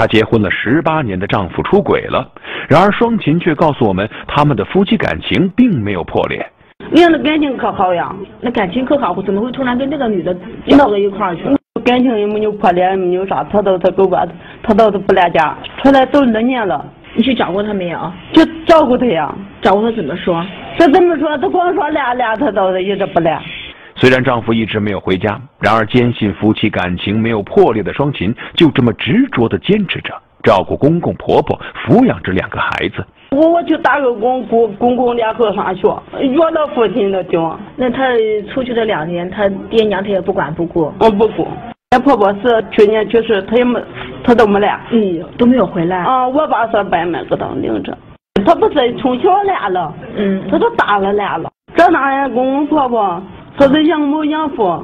她结婚了十八年的丈夫出轨了。然而双琴却告诉我们，他们的夫妻感情并没有破裂。你看那感情可好呀，那感情可好，怎么会突然跟这个女的闹到一块儿去？感情也没有破裂，没有啥，他都他狗吧，他倒是不来家，出来都二年了。你去找过他没有？就照顾他呀，照顾他怎么说？他怎么说？他光说来来，他倒是一直不来。虽然丈夫一直没有回家，然而坚信夫妻感情没有破裂的双琴，就这么执着地坚持着，照顾公公婆婆，抚养着两个孩子。我我去打个工，公公公联合上学，约了父亲的地方。那他出去这两年，他爹娘他也不管不顾。我不顾。俺婆婆是去年去世，她也没，她都没来，嗯，都没有回来。啊，我爸是白麦给他领着。他不是从小来了，嗯，他都大了来了。这那俺公公婆婆，他是养母养父。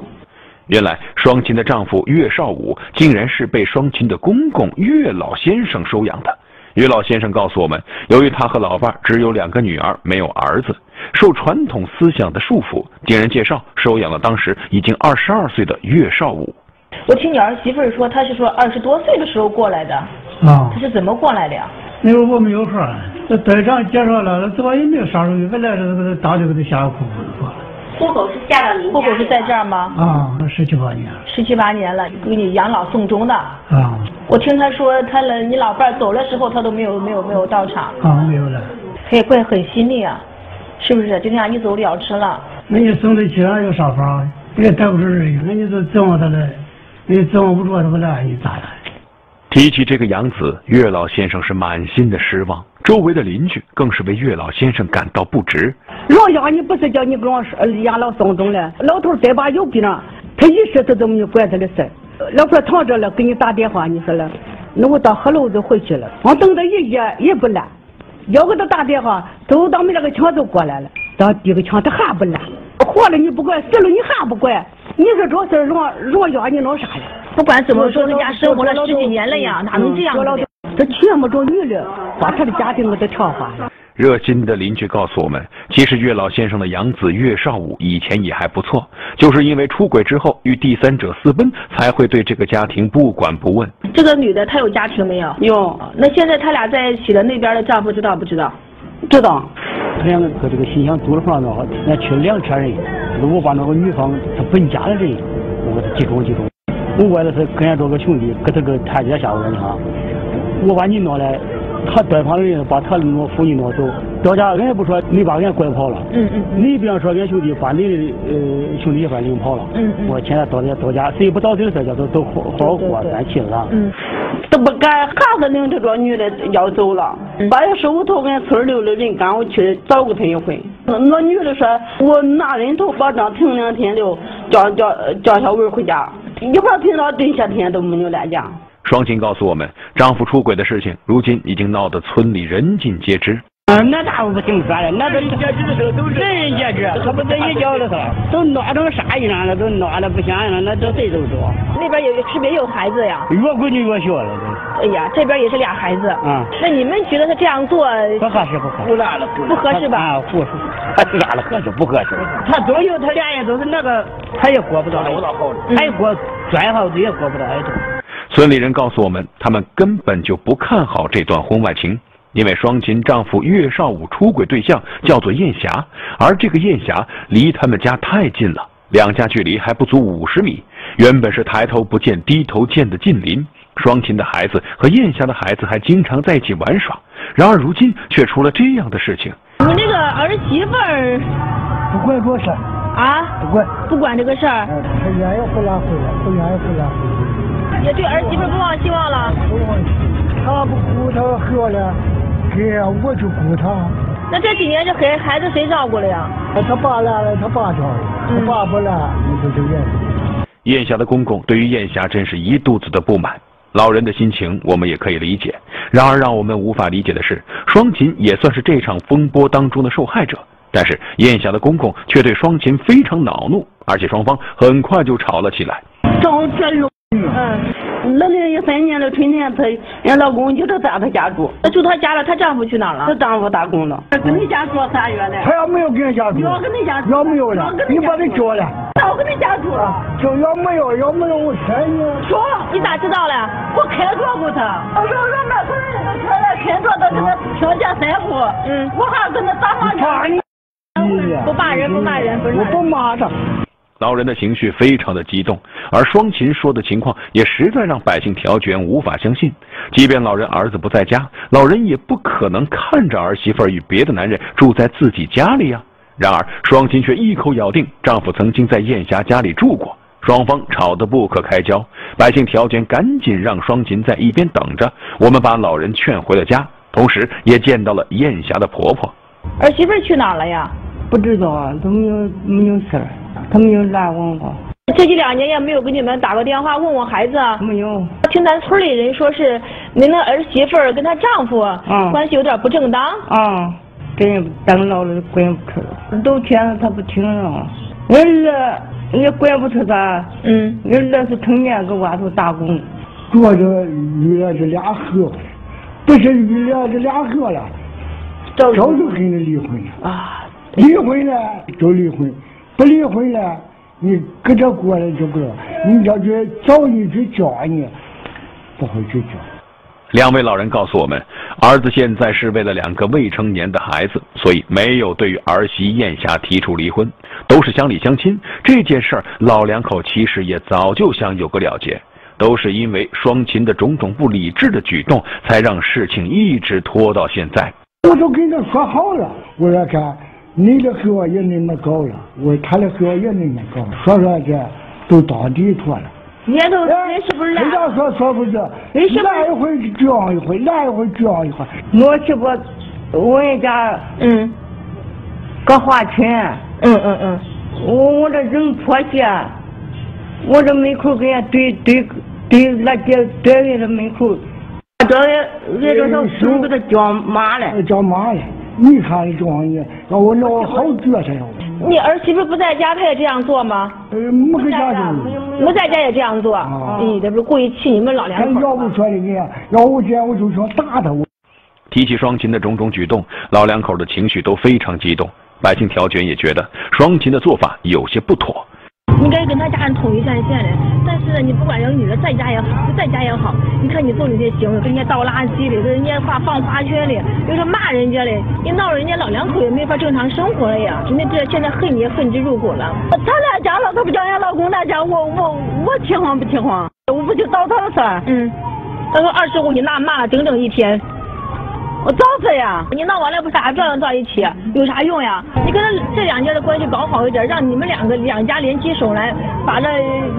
原来双琴的丈夫岳少武，竟然是被双琴的公公岳老先生收养的。岳老先生告诉我们，由于他和老伴只有两个女儿，没有儿子，受传统思想的束缚，经人介绍收养了当时已经二十二岁的岳少武。我听你儿媳妇说，她是说二十多岁的时候过来的。啊。她是怎么过来的呀？那会儿我没有说，这队长介绍了，那这吧也没有啥东西，本来这个大就给他下个户口户口是下到您户口是在这儿吗？啊，十七八年。十七八年了，给你养老送终的。啊。我听他说，他了，你老伴走的时候，他都没有没有没有到场。啊，没有了。他也怪狠心的呀，是不是？就这样一走了之了。那你送得起来有啥法？也带不出人，那你就指望他了，你指望不住他不来，你咋来？提起这个养子，岳老先生是满心的失望，周围的邻居更是为岳老先生感到不值。老杨你不是叫你给我养老送终了？老头再把有病了，他一时他都没有管他的事老婆躺着了，给你打电话，你说了，那我到河楼就回去了。我等他一夜也不来，要给他打电话，都当没那个枪就过来了。到第个枪他还不来，活了你不管，死了你还不管，你说这事让让养你弄啥呀？不管怎么说，人家生活了十几年了呀，哪能这样子？这全部这女的把他的家庭给他挑坏了。热心的邻居告诉我们，其实岳老先生的养子岳少武以前也还不错，就是因为出轨之后与第三者私奔，才会对这个家庭不管不问。这个女的她有家庭没有？有。那现在他俩在一起了那边的丈夫知道不知道？知道。他两个搁这个新乡租的房子，那去了两车人，我把那个女方她本家的人，我给他集中集中。我为了是跟俺这个兄弟，跟他个台阶下，我说你看，我把你弄来。他对方的人把他的那妇女挪走，到家俺也不说你把俺拐跑了。嗯嗯。你比方说俺兄弟把你的呃兄弟媳妇领跑了。嗯嗯。我现在到家到家谁不到这个事叫都都好好过咱气了。嗯。都不敢，还是领着这女的要走了。八月十五头，俺村里的人赶我去找过他一回。那女的说，我拿人头把账停两天了，叫叫叫小文回家。一会儿停到这些天都没有来讲。双亲告诉我们，丈夫出轨的事情，如今已经闹得村里人尽皆知。嗯，那咋不听说了？那都人人皆知，他不是一叫的他，都闹成啥样了？都闹的不像样了，那都谁都知道。那边有是不是有孩子呀？越闺女越小了都。哎呀，这边也是俩孩子。嗯。那你们觉得他这样做不合适不合适？不合适吧？啊，不合适。他咋了合适不合适？他都有他俩也都是那个，他也过不到。他也过转好子也过不到。村里人告诉我们，他们根本就不看好这段婚外情，因为双琴丈夫岳少武出轨对象叫做燕霞，而这个燕霞离他们家太近了，两家距离还不足五十米。原本是抬头不见低头见的近邻，双琴的孩子和燕霞的孩子还经常在一起玩耍，然而如今却出了这样的事情。儿媳妇儿不管这事啊？不管不管这个事儿？他愿意回来回来，不愿意回来。也对儿媳妇不抱希望了。他不顾他喝了，给我就顾他。那这几年这孩孩子谁照顾了呀？他爸来了，他爸照顾；他爸不来，你就这样。燕霞的公公对于燕霞真是一肚子的不满，老人的心情我们也可以理解。然而让我们无法理解的是，双琴也算是这场风波当中的受害者，但是燕霞的公公却对双琴非常恼怒，而且双方很快就吵了起来。找真了。嗯，二零一三年的春天，她人老公就在在她家住，她住她家了，她丈夫去哪了？她丈夫打工了。跟你家住三月了。她要没有跟人家住，要跟你家住，要没有了，你把他叫了。那我跟你家住。就要没有，要没有我劝你。说，你咋知道了？我开着过她。我说说那时候他来开着，他跟他听见三户。嗯。我还跟他打麻将。不骂人，不骂人，不是。我不骂他。老人的情绪非常的激动，而双琴说的情况也实在让百姓调卷无法相信。即便老人儿子不在家，老人也不可能看着儿媳妇与别的男人住在自己家里呀。然而双琴却一口咬定丈夫曾经在燕霞家里住过，双方吵得不可开交。百姓调卷赶紧让双琴在一边等着。我们把老人劝回了家，同时也见到了燕霞的婆婆。儿媳妇去哪了呀？不知道啊，都没有没有事儿。他没有来问我，这几两年也没有给你们打过电话问问孩子。没有。听咱村里人说是，您的儿媳妇跟她丈夫关系有点不正当。啊，真当老了管不出，都劝他他不听啊。我儿也管不出他。嗯。我儿是成年搁外头打工，主要是遇了这俩河，不是遇了这俩河了，早就跟他离婚了。啊。离婚了就离婚。不离婚了，你搁这过了这个，你要去找你去教你，不会去教。两位老人告诉我们，儿子现在是为了两个未成年的孩子，所以没有对于儿媳燕霞提出离婚，都是乡里乡亲。这件事儿，老两口其实也早就想有个了结，都是因为双琴的种种不理智的举动，才让事情一直拖到现在。我都跟他说好了，我说看。你的河也那么高了，我他的河也那么高，说说这都到底妥了。人家都人是不是？人家说说不是，来一回这样一回，来一回这样一回。我去过我人家，嗯，搁花圈，嗯嗯嗯，我我这人泼些，我这门口给人家堆堆堆那街对人的门口，这人人这小手给他叫麻了，叫麻了。你看这玩意，让我闹好。你儿媳妇不在家，她也这样做吗？呃，没在家不在家也这样做。你这不是故意气你们老两口要不说要我就想打他。提起双琴的种种举动，老两口的情绪都非常激动。百姓调解也觉得双琴的做法有些不妥。应该跟他家人统一战线的，但是你不管人女的在家也好，不在家也好，你看你做这些行为，跟人家倒垃圾的，跟人家发放花圈的，又是骂人家的，你闹人家老两口也没法正常生活了呀！人家这现在恨你恨之入骨了。他俩家了，他不叫人家老公来家，我我我听话不听话？我不就找他了噻？嗯，他说二十五你那骂了整整一天。我找他呀！你闹完了不啥照样到一起，有啥用呀？你跟他这两家的关系搞好一点，让你们两个两家联起手来，把这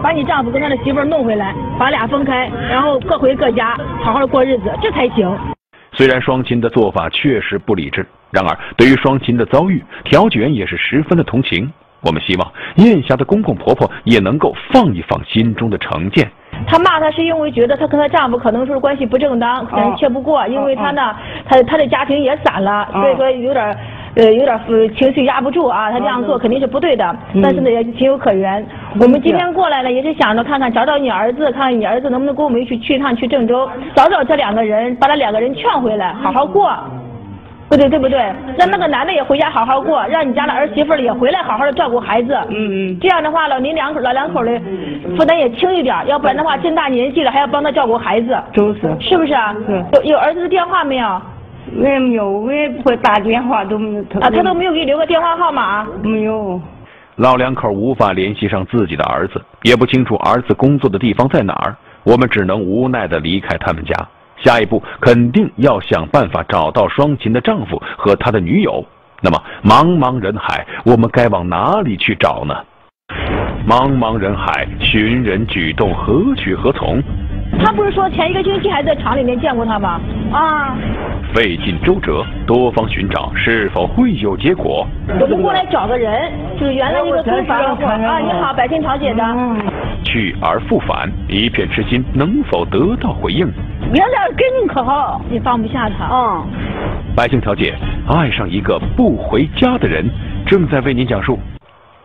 把你丈夫跟他的媳妇弄回来，把俩分开，然后各回各家，好好的过日子，这才行。虽然双亲的做法确实不理智，然而对于双亲的遭遇，调解员也是十分的同情。我们希望燕霞的公公婆婆也能够放一放心中的成见。她骂她是因为觉得她跟她丈夫可能是关系不正当，可能切不过，因为她呢，她她的家庭也散了，所以说有点呃有点情绪压不住啊，她这样做肯定是不对的，但是呢也情有可原。我们今天过来呢，也是想着看看找找你儿子，看看你儿子能不能跟我们一起去一趟去郑州，找找这两个人，把他两个人劝回来，好好过。不对，对不对？让那个男的也回家好好过，让你家的儿媳妇也回来好好的照顾孩子。嗯嗯。这样的话，老您两口老两口的负担也轻一点，要不然的话，这么大年纪了还要帮他照顾孩子。就是。是不是啊？有有儿子的电话没有？我也没有，我也不会打电话，都没有。啊，他都没有给你留个电话号码？没有。老两口无法联系上自己的儿子，也不清楚儿子工作的地方在哪儿，我们只能无奈的离开他们家。下一步肯定要想办法找到双琴的丈夫和他的女友。那么茫茫人海，我们该往哪里去找呢？茫茫人海，寻人举动何去何从？他不是说前一个星期还在厂里面见过他吗？啊！费尽周折，多方寻找，是否会有结果？我们过来找个人，就是原来那个租房啊，你好，百姓调解的。去而复返，一片痴心，能否得到回应？原来跟你可好，你放不下他。嗯。百姓调解，爱上一个不回家的人，正在为您讲述。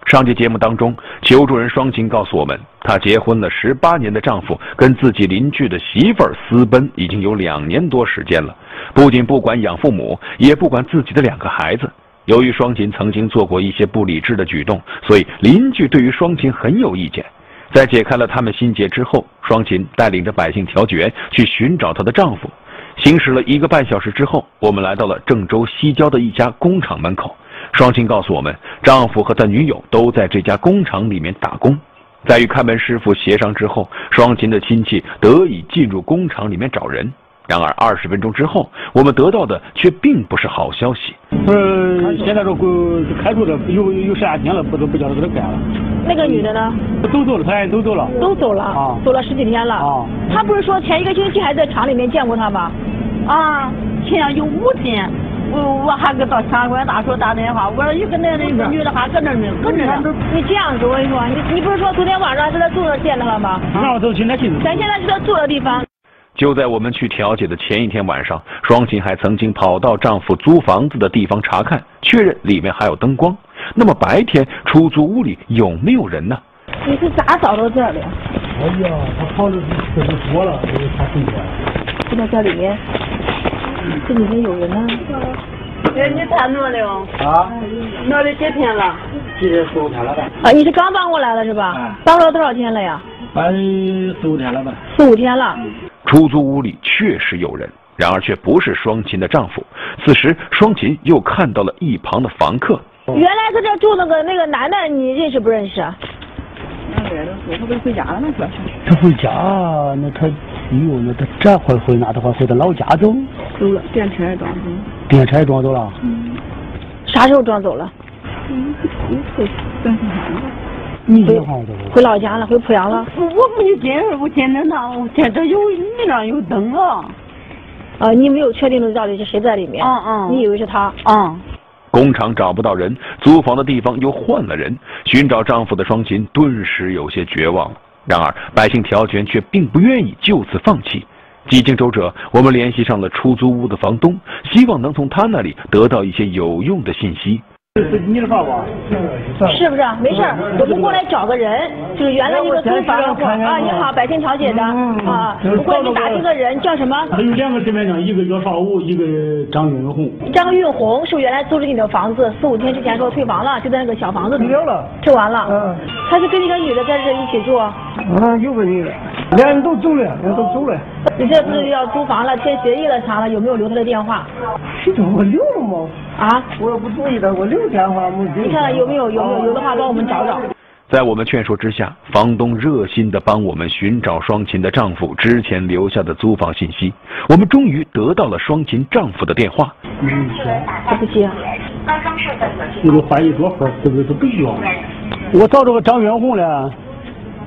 上期节目当中，其求助人双琴告诉我们，她结婚了十八年的丈夫跟自己邻居的媳妇儿私奔已经有两年多时间了，不仅不管养父母，也不管自己的两个孩子。由于双琴曾经做过一些不理智的举动，所以邻居对于双琴很有意见。在解开了他们心结之后，双琴带领着百姓调解员去寻找她的丈夫。行驶了一个半小时之后，我们来到了郑州西郊的一家工厂门口。双琴告诉我们，丈夫和他女友都在这家工厂里面打工。在与看门师傅协商之后，双琴的亲戚得以进入工厂里面找人。然而二十分钟之后，我们得到的却并不是好消息。呃，现在这工开除了，有有十来天了，不都不叫他给他干了。那个女的呢？都走了，他都走了。都走了。啊。走了十几天了。啊。他不是说前一个星期还在厂里面见过他吗？啊，前有五天，我我还给到相关大叔打电话，我说一个男的，一个女的还搁那呢，搁那呢。你这样子，我跟你说，你你不是说昨天晚上在他住那见到了吗？那我都现在去。咱现在是他住的地方。就在我们去调解的前一天晚上，双琴还曾经跑到丈夫租房子的地方查看，确认里面还有灯光。那么白天出租屋里有没有人呢？你是咋找到这儿的？哎呀，他跑的这就多了，因为他回家。就在这里面，这里面有人呢。哎，你谈多了？啊？那得几天了？几十五天了吧？啊，你是刚搬过来的是吧？搬过来多少天了呀？搬四五天了吧？四五天了。出租屋里确实有人，然而却不是双琴的丈夫。此时，双琴又看到了一旁的房客。原来在这住那个那个男的，你认识不认识？那边的他不回家了吗？他回家，那他，哎呦，那他这回回哪的话，回到老家走。走了，电车也装走。电车也装走了。嗯。啥时候装走了？嗯，回三四天了。你回老家了，回濮阳了。我我没见，我见到他，我见着有你那有灯啊。啊，你没有确定的到底是谁在里面？嗯嗯。你以为是他？嗯。工厂找不到人，租房的地方又换了人，寻找丈夫的双琴顿时有些绝望了。然而，百姓调权却并不愿意就此放弃。几经周折，我们联系上了出租屋的房东，希望能从他那里得到一些有用的信息。是你的房吧？是不是？没事儿，我们过来找个人，就是原来那个租房啊。你好，百姓调解的啊。不过你打这个人叫什么？他有两个身份证，一个叫邵武，一个张运红。张运红是不是原来租着你的房子？四五天之前说退房了，就在那个小房子里。退了。退完了。嗯。他是跟那个女的在这一起住。啊，有个女的，两人都走了，两人都走了。你这不是要租房了，签协议了啥了？有没有留他的电话？是这我留了吗？啊，我也不注意的，我留电话没你看看有没有？有没有？有的话帮我们找找。在我们劝说之下，房东热心的帮我们寻找双琴的丈夫之前留下的租房信息。我们终于得到了双琴丈夫的电话。嗯，他不接。你给换一桌号，是不是都不需要？我找这个张元红了，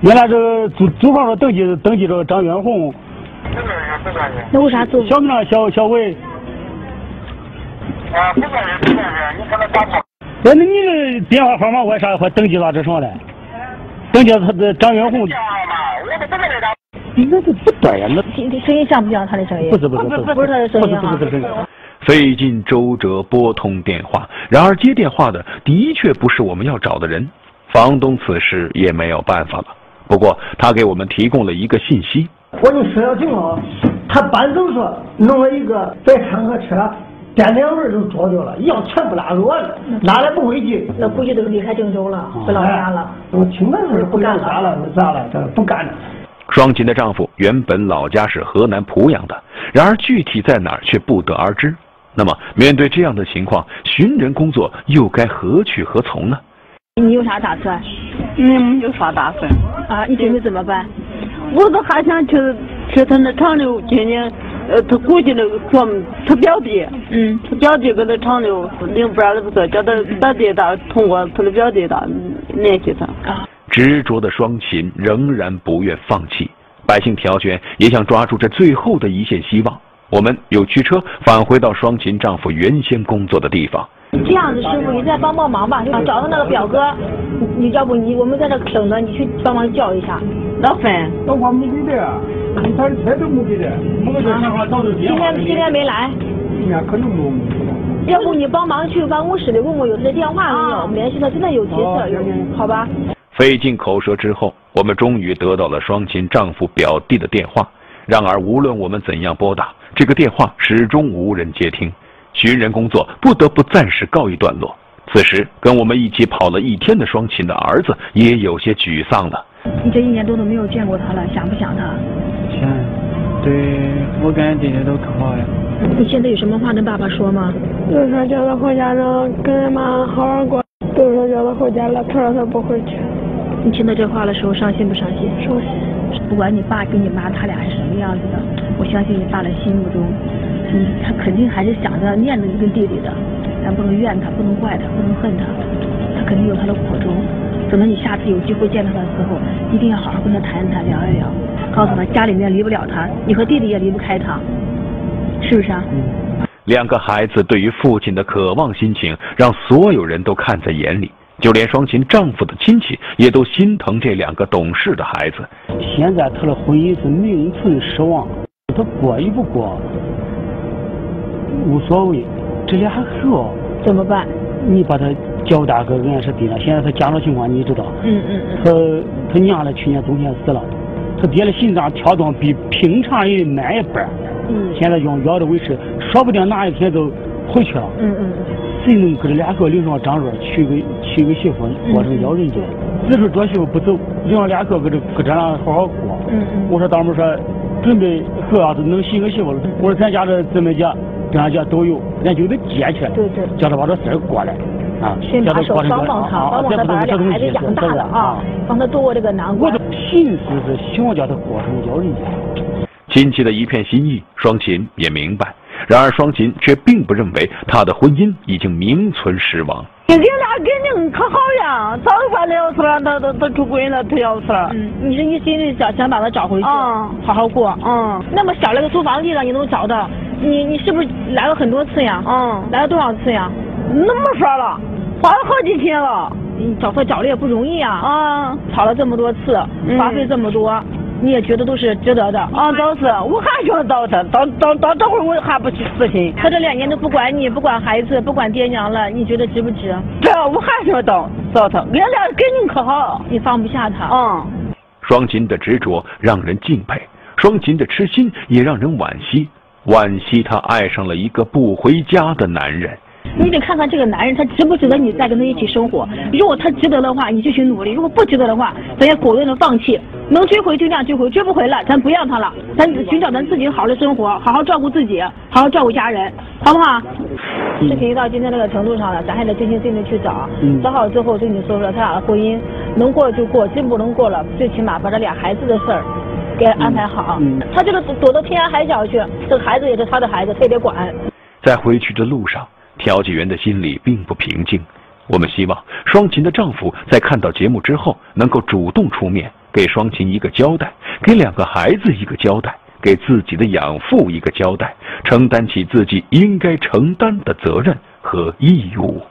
原来这个租租房上登记登记着张元红。那为啥租？小名小小伟。啊，不认识，不认识，你可能打错。那那你的电话号码为啥还登记到这上嘞？登记他的张元红。电话号码，我不对呀，那你声音像不像他的声音？不是不是不是，不是他的声音哈。费尽周折拨通电话，然而接电话的的确不是我们要找的人。房东此时也没有办法了，不过他给我们提供了一个信息。我就说了情况，他搬走说弄了一个载坦克车。电两轮都捉掉了，要全部拉走了，拉了不回去，那估计都离开郑州了，回老家了。我听那是不干啥了，那咋了？这不干了。双琴的丈夫原本老家是河南濮阳的，然而具体在哪儿却不得而知。那么面对这样的情况，寻人工作又该何去何从呢？你有啥打算？嗯，有啥打算？啊，你准备怎么办？我都还想去去他那厂里今年。呃，他估计那个做他表弟，嗯，他表弟搁那厂里领班了不是，叫他他弟他通过他的表弟他联系他。执着的双琴仍然不愿放弃，百姓调解也想抓住这最后的一线希望。我们又驱车返回到双琴丈夫原先工作的地方。这样子，师傅，你再帮帮忙吧，找到那个表哥，你要不你我们在这等着，你去帮忙叫一下。老范，老黄没给的，他的车都没给的，我们这电话早就今天今天没来。今天可能没。要不你帮忙去办公室里问问有他的电话没有，联系他，真的有急事，好吧？费尽口舌之后，我们终于得到了双琴丈夫表弟的电话。然而，无论我们怎样拨打，这个电话始终无人接听。寻人工作不得不暂时告一段落。此时，跟我们一起跑了一天的双琴的儿子也有些沮丧了。你这一年多都没有见过他了，想不想他？想，对我感觉姐姐都可好呀。你现在有什么话跟爸爸说吗？就是说叫他回家，让跟俺妈好好过。都说叫他回家了，他说他不回去。你听到这话的时候伤心不伤心？伤心。不管你爸跟你妈他俩是什么样子的，我相信你爸的心目中，嗯，他肯定还是想着念着你跟弟弟的。咱不能怨他，不能怪他，不能恨他，他肯定有他的苦衷。等到你下次有机会见他的时候，一定要好好跟他谈一谈，聊一聊，告诉他家里面离不了他，你和弟弟也离不开他，是不是啊？两个孩子对于父亲的渴望心情，让所有人都看在眼里，就连双琴丈夫的亲戚也都心疼这两个懂事的孩子。现在他的婚姻是名存实亡，他过与不过无所谓，这俩孩怎么办？你把他交大哥俺是对了，现在他家长情况你知道，嗯嗯嗯，他他娘呢去年冬天死了，他爹的心脏跳动比平常人慢一半。嗯，现在用药的维持，说不定哪一天就回去了。嗯嗯谁能给这俩个领上张罗，娶个娶个媳妇，过成要人家？只是做媳妇不走，领上俩个搁这搁这上好好过。嗯嗯。我说当们说准备后要是能寻个媳妇了，我说咱家这姊妹家、跟俺家都有，咱就得接去。对对。叫他把这事儿过来。啊。先把手帮帮他，帮帮他把俩孩子养大了啊，帮他度过这个难关。我的心思是希望叫他过成要人家。亲戚的一片心意，双琴也明白。然而，双琴却并不认为他的婚姻已经名存实亡。你俩感情可好呀，早办了事了，他他他出轨了，他要事儿。嗯，你这一心里想想把他找回去，嗯，好好过。嗯，那么小了个租房地方，你能找到？你你是不是来了很多次呀？嗯，来了多少次呀？那么说了，花了好几天了。你找他找的也不容易啊。啊，吵了这么多次，花费这么多。你也觉得都是值得的啊，都是，我还想找他，到到到这会儿我还不去死心。他这两年都不管你，不管孩子，不管爹娘了，你觉得值不值？这我还想找找他，俺俩感情可好，你放不下他。嗯。双琴的执着让人敬佩，双琴的痴心也让人惋惜。惋惜她爱上了一个不回家的男人。你得看看这个男人，他值不值得你再跟他一起生活。如果他值得的话，你就去努力；如果不值得的话，咱也果断的放弃。能追回就量追回，追不回了，咱不要他了。咱寻找咱自己好的生活，好好照顾自己，好好照顾家人，好不好？事情到今天这个程度上了，咱还得真心真意去找。找好之后，对你说说，他俩的婚姻能过就过，真不能过了，最起码把这俩孩子的事儿给安排好。他这个躲到天涯海角去，这个孩子也是他的孩子，他也得管。在回去的路上，调解员的心里并不平静。我们希望双琴的丈夫在看到节目之后，能够主动出面。给双琴一个交代，给两个孩子一个交代，给自己的养父一个交代，承担起自己应该承担的责任和义务。